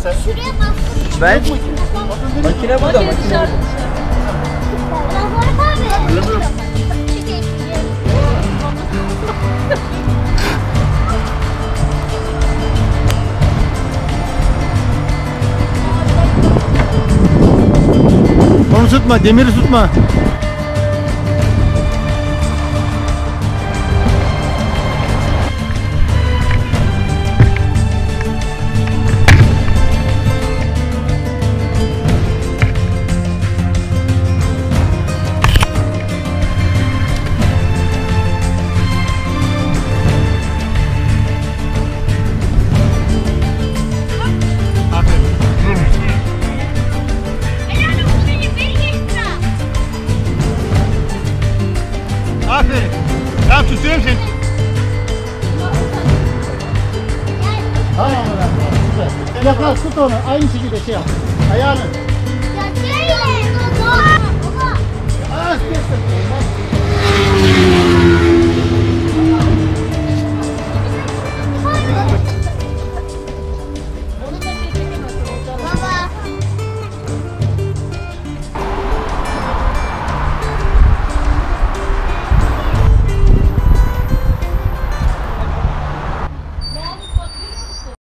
Şuraya bastım. Ben makine burada makine. Onu tutma, demiri tutma. Aferin. Tamam tutuyorum seni. Tamam. Güzel. Yakal tut onu. Aynı şekilde şey yap. Ayağını.